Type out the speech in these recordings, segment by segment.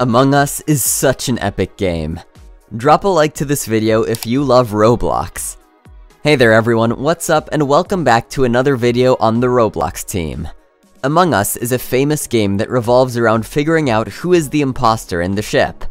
Among Us is such an epic game. Drop a like to this video if you love Roblox. Hey there everyone, what's up and welcome back to another video on the Roblox team. Among Us is a famous game that revolves around figuring out who is the imposter in the ship.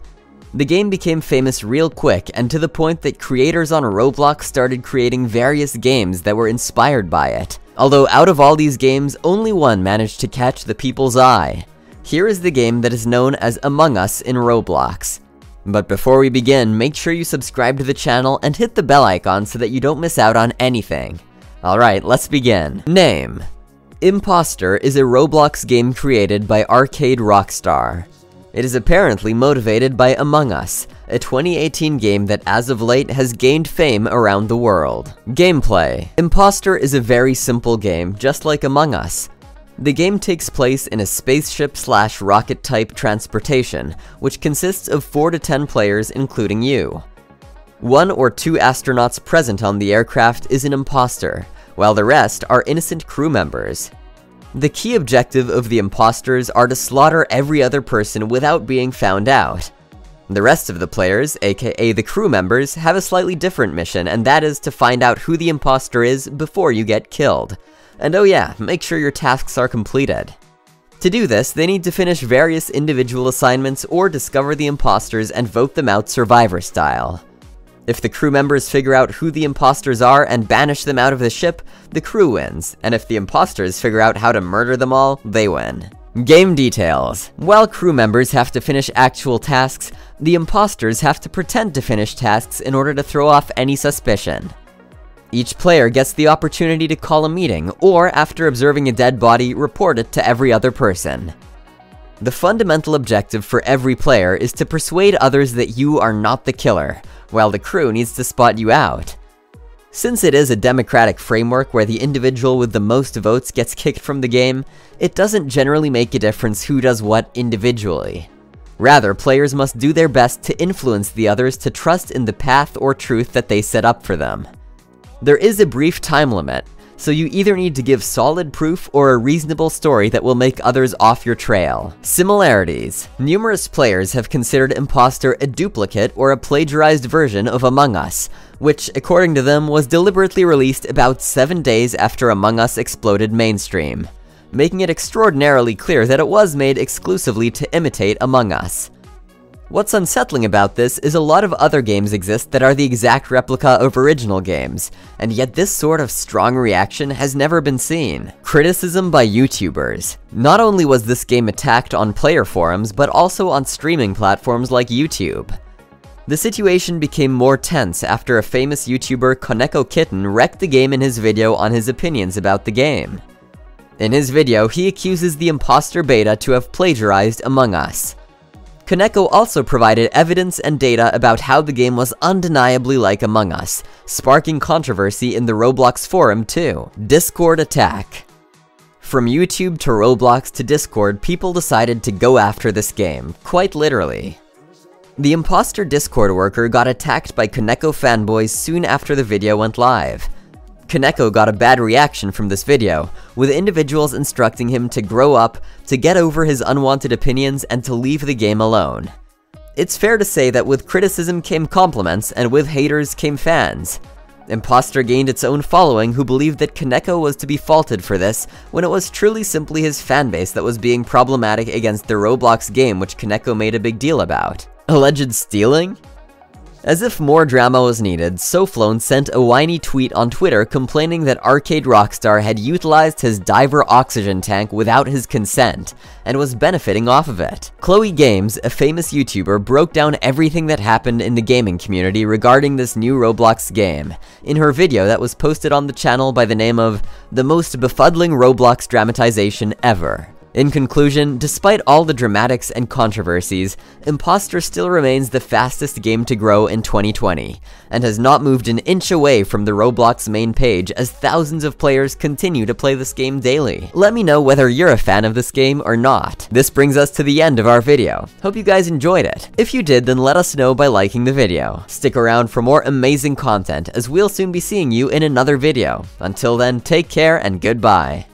The game became famous real quick and to the point that creators on Roblox started creating various games that were inspired by it. Although out of all these games, only one managed to catch the people's eye. Here is the game that is known as Among Us in Roblox. But before we begin, make sure you subscribe to the channel and hit the bell icon so that you don't miss out on anything. Alright, let's begin. Name Imposter is a Roblox game created by Arcade Rockstar. It is apparently motivated by Among Us, a 2018 game that as of late has gained fame around the world. Gameplay Imposter is a very simple game, just like Among Us. The game takes place in a spaceship slash rocket type transportation, which consists of 4 to 10 players including you. One or two astronauts present on the aircraft is an imposter, while the rest are innocent crew members. The key objective of the imposters are to slaughter every other person without being found out. The rest of the players, aka the crew members, have a slightly different mission, and that is to find out who the imposter is before you get killed. And oh yeah, make sure your tasks are completed. To do this, they need to finish various individual assignments or discover the imposters and vote them out survivor style. If the crew members figure out who the imposters are and banish them out of the ship, the crew wins, and if the imposters figure out how to murder them all, they win. Game details. While crew members have to finish actual tasks, the imposters have to pretend to finish tasks in order to throw off any suspicion. Each player gets the opportunity to call a meeting, or after observing a dead body, report it to every other person. The fundamental objective for every player is to persuade others that you are not the killer, while the crew needs to spot you out. Since it is a democratic framework where the individual with the most votes gets kicked from the game, it doesn't generally make a difference who does what individually. Rather, players must do their best to influence the others to trust in the path or truth that they set up for them. There is a brief time limit, so you either need to give solid proof or a reasonable story that will make others off your trail. Similarities. Numerous players have considered Imposter a duplicate or a plagiarized version of Among Us, which, according to them, was deliberately released about 7 days after Among Us exploded mainstream, making it extraordinarily clear that it was made exclusively to imitate Among Us. What's unsettling about this is a lot of other games exist that are the exact replica of original games, and yet this sort of strong reaction has never been seen. Criticism by YouTubers. Not only was this game attacked on player forums, but also on streaming platforms like YouTube. The situation became more tense after a famous YouTuber, Koneko Kitten, wrecked the game in his video on his opinions about the game. In his video, he accuses the imposter beta to have plagiarized Among Us. Koneko also provided evidence and data about how the game was undeniably like Among Us, sparking controversy in the Roblox forum too. Discord attack. From YouTube to Roblox to Discord, people decided to go after this game, quite literally. The imposter Discord worker got attacked by Koneko fanboys soon after the video went live. Koneko got a bad reaction from this video, with individuals instructing him to grow up, to get over his unwanted opinions, and to leave the game alone. It's fair to say that with criticism came compliments, and with haters came fans. Imposter gained its own following who believed that Koneko was to be faulted for this, when it was truly simply his fanbase that was being problematic against the Roblox game which Koneko made a big deal about. Alleged stealing? As if more drama was needed, Soflone sent a whiny tweet on Twitter complaining that Arcade Rockstar had utilized his diver oxygen tank without his consent, and was benefiting off of it. Chloe Games, a famous YouTuber, broke down everything that happened in the gaming community regarding this new Roblox game, in her video that was posted on the channel by the name of The Most Befuddling Roblox Dramatization Ever. In conclusion, despite all the dramatics and controversies, Imposter still remains the fastest game to grow in 2020, and has not moved an inch away from the Roblox main page as thousands of players continue to play this game daily. Let me know whether you're a fan of this game or not. This brings us to the end of our video. Hope you guys enjoyed it. If you did, then let us know by liking the video. Stick around for more amazing content, as we'll soon be seeing you in another video. Until then, take care and goodbye.